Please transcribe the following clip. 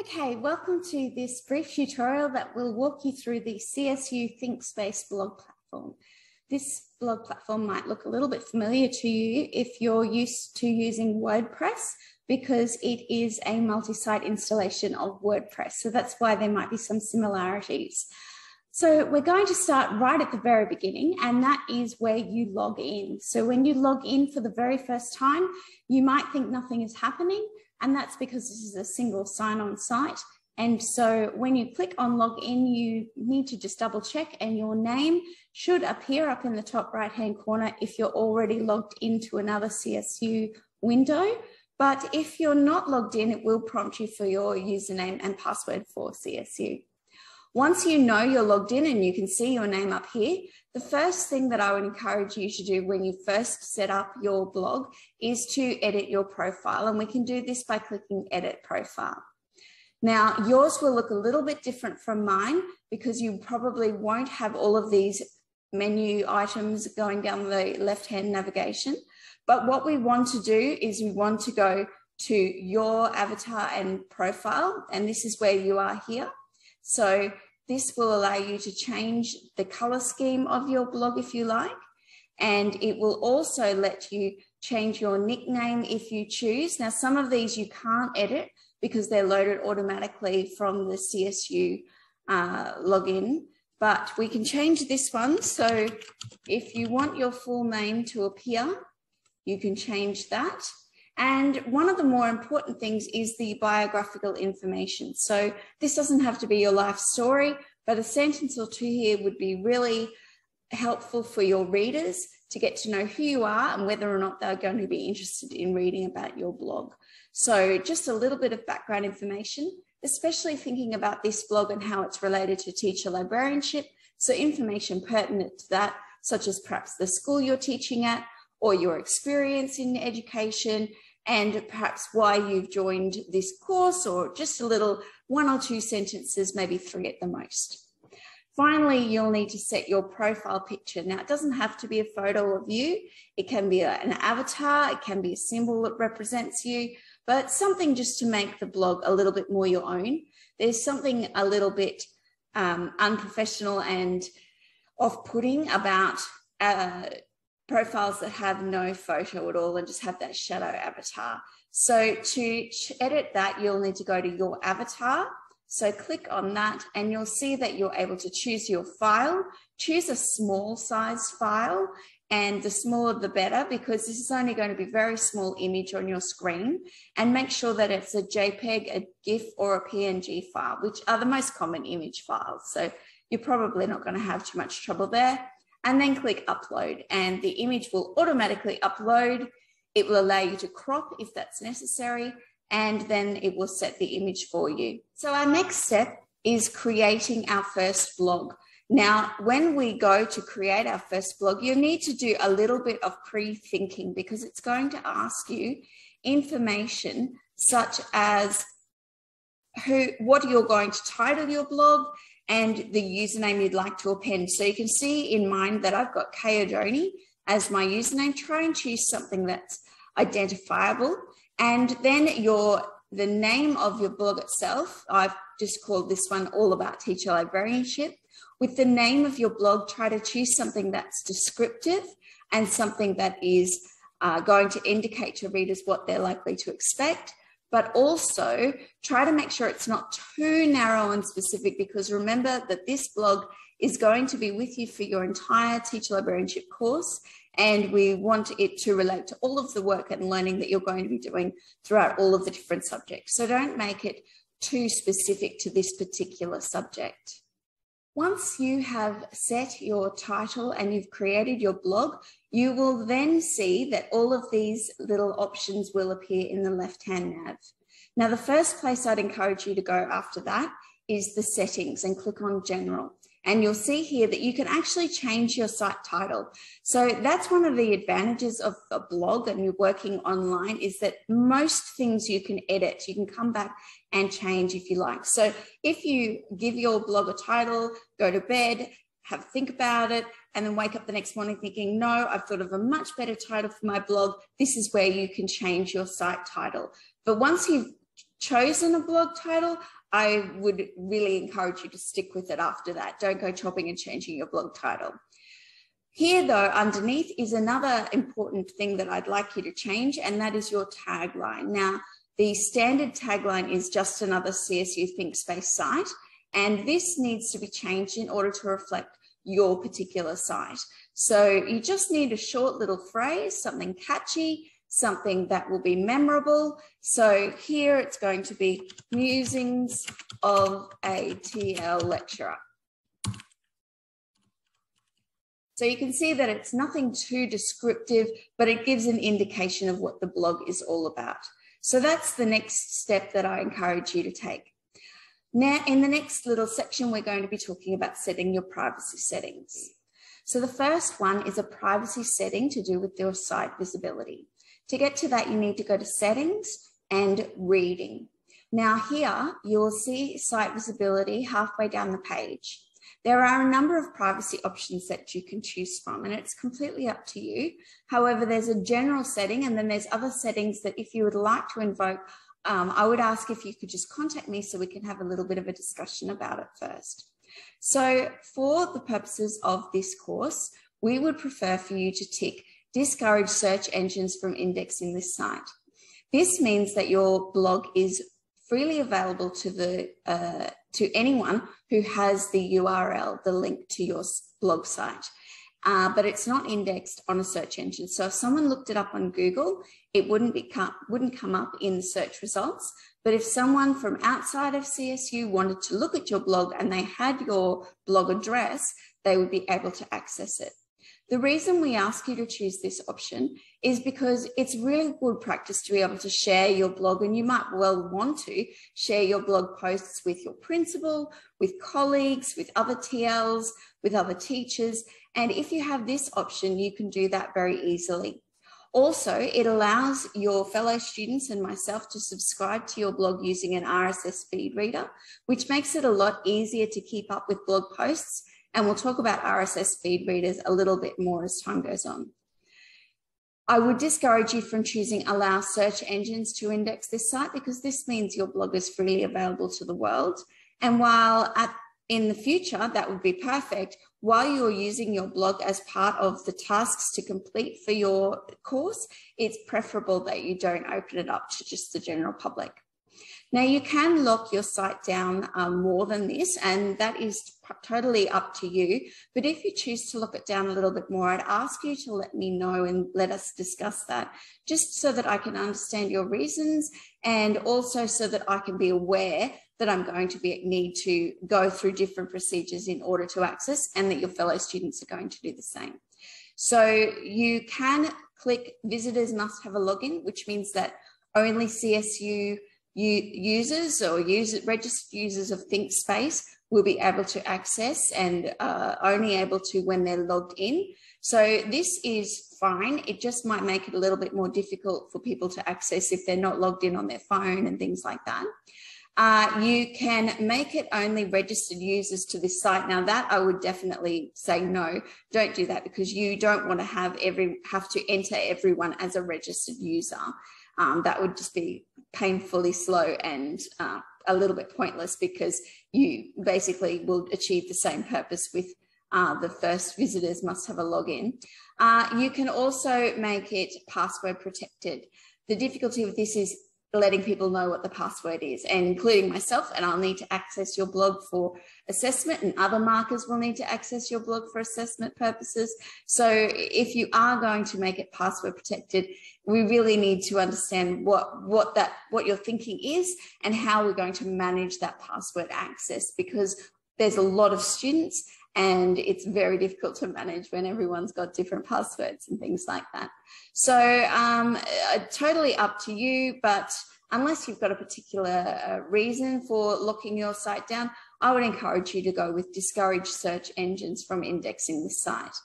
Okay, welcome to this brief tutorial that will walk you through the CSU ThinkSpace blog platform. This blog platform might look a little bit familiar to you if you're used to using WordPress because it is a multi-site installation of WordPress. So that's why there might be some similarities. So we're going to start right at the very beginning, and that is where you log in. So when you log in for the very first time, you might think nothing is happening, and that's because this is a single sign-on site. And so when you click on login, you need to just double check and your name should appear up in the top right-hand corner if you're already logged into another CSU window. But if you're not logged in, it will prompt you for your username and password for CSU. Once you know you're logged in and you can see your name up here, the first thing that I would encourage you to do when you first set up your blog is to edit your profile. And we can do this by clicking edit profile. Now, yours will look a little bit different from mine because you probably won't have all of these menu items going down the left-hand navigation. But what we want to do is we want to go to your avatar and profile, and this is where you are here. So this will allow you to change the color scheme of your blog if you like. And it will also let you change your nickname if you choose. Now, some of these you can't edit because they're loaded automatically from the CSU uh, login, but we can change this one. So if you want your full name to appear, you can change that. And one of the more important things is the biographical information. So this doesn't have to be your life story, but a sentence or two here would be really helpful for your readers to get to know who you are and whether or not they're going to be interested in reading about your blog. So just a little bit of background information, especially thinking about this blog and how it's related to teacher librarianship. So information pertinent to that, such as perhaps the school you're teaching at or your experience in education and perhaps why you've joined this course or just a little one or two sentences, maybe three at the most. Finally, you'll need to set your profile picture. Now, it doesn't have to be a photo of you. It can be an avatar. It can be a symbol that represents you, but something just to make the blog a little bit more your own. There's something a little bit um, unprofessional and off-putting about uh, profiles that have no photo at all and just have that shadow avatar. So to edit that, you'll need to go to your avatar. So click on that and you'll see that you're able to choose your file, choose a small size file and the smaller the better because this is only going to be very small image on your screen and make sure that it's a JPEG, a GIF or a PNG file, which are the most common image files. So you're probably not going to have too much trouble there and then click upload and the image will automatically upload. It will allow you to crop if that's necessary and then it will set the image for you. So our next step is creating our first blog. Now, when we go to create our first blog, you need to do a little bit of pre-thinking because it's going to ask you information such as who, what you're going to title your blog, and the username you'd like to append. So you can see in mine that I've got Kay O'Doney as my username. Try and choose something that's identifiable. And then your the name of your blog itself, I've just called this one All About Teacher Librarianship. With the name of your blog, try to choose something that's descriptive and something that is uh, going to indicate to readers what they're likely to expect but also try to make sure it's not too narrow and specific because remember that this blog is going to be with you for your entire teacher librarianship course and we want it to relate to all of the work and learning that you're going to be doing throughout all of the different subjects. So don't make it too specific to this particular subject. Once you have set your title and you've created your blog, you will then see that all of these little options will appear in the left-hand nav. Now, the first place I'd encourage you to go after that is the settings and click on general. And you'll see here that you can actually change your site title. So that's one of the advantages of a blog and you're working online is that most things you can edit. You can come back and change if you like. So if you give your blog a title, go to bed, have think about it, and then wake up the next morning thinking, no, I've thought of a much better title for my blog. This is where you can change your site title. But once you've chosen a blog title, I would really encourage you to stick with it after that. Don't go chopping and changing your blog title. Here, though, underneath is another important thing that I'd like you to change, and that is your tagline. Now, the standard tagline is just another CSU ThinkSpace site, and this needs to be changed in order to reflect your particular site. So you just need a short little phrase, something catchy, something that will be memorable. So here it's going to be musings of a TL lecturer. So you can see that it's nothing too descriptive, but it gives an indication of what the blog is all about. So that's the next step that I encourage you to take. Now, in the next little section, we're going to be talking about setting your privacy settings. So the first one is a privacy setting to do with your site visibility. To get to that, you need to go to settings and reading. Now here, you will see site visibility halfway down the page. There are a number of privacy options that you can choose from, and it's completely up to you. However, there's a general setting, and then there's other settings that if you would like to invoke, um, I would ask if you could just contact me so we can have a little bit of a discussion about it first. So, for the purposes of this course, we would prefer for you to tick discourage search engines from indexing this site. This means that your blog is freely available to the uh, to anyone who has the URL, the link to your blog site. Uh, but it's not indexed on a search engine. So if someone looked it up on Google, it wouldn't be wouldn't come up in the search results. But if someone from outside of CSU wanted to look at your blog and they had your blog address, they would be able to access it. The reason we ask you to choose this option is because it's really good practice to be able to share your blog, and you might well want to share your blog posts with your principal, with colleagues, with other TLs, with other teachers. And if you have this option, you can do that very easily. Also, it allows your fellow students and myself to subscribe to your blog using an RSS feed reader, which makes it a lot easier to keep up with blog posts and we'll talk about RSS feed readers a little bit more as time goes on. I would discourage you from choosing allow search engines to index this site because this means your blog is freely available to the world. And while at, in the future that would be perfect, while you're using your blog as part of the tasks to complete for your course, it's preferable that you don't open it up to just the general public. Now you can lock your site down um, more than this, and that is totally up to you. But if you choose to lock it down a little bit more, I'd ask you to let me know and let us discuss that, just so that I can understand your reasons and also so that I can be aware that I'm going to be need to go through different procedures in order to access and that your fellow students are going to do the same. So you can click visitors must have a login, which means that only CSU users or user, registered users of ThinkSpace will be able to access and uh, only able to when they're logged in. So this is fine. It just might make it a little bit more difficult for people to access if they're not logged in on their phone and things like that. Uh, you can make it only registered users to this site. Now that I would definitely say no, don't do that because you don't want to have every have to enter everyone as a registered user um, that would just be painfully slow and uh, a little bit pointless because you basically will achieve the same purpose with uh, the first visitors must have a login. Uh, you can also make it password protected. The difficulty with this is letting people know what the password is, and including myself, and I'll need to access your blog for assessment, and other markers will need to access your blog for assessment purposes. So if you are going to make it password protected, we really need to understand what what that what your thinking is and how we're going to manage that password access because there's a lot of students and it's very difficult to manage when everyone's got different passwords and things like that. So um, uh, totally up to you, but unless you've got a particular uh, reason for locking your site down, I would encourage you to go with discourage search engines from indexing this site.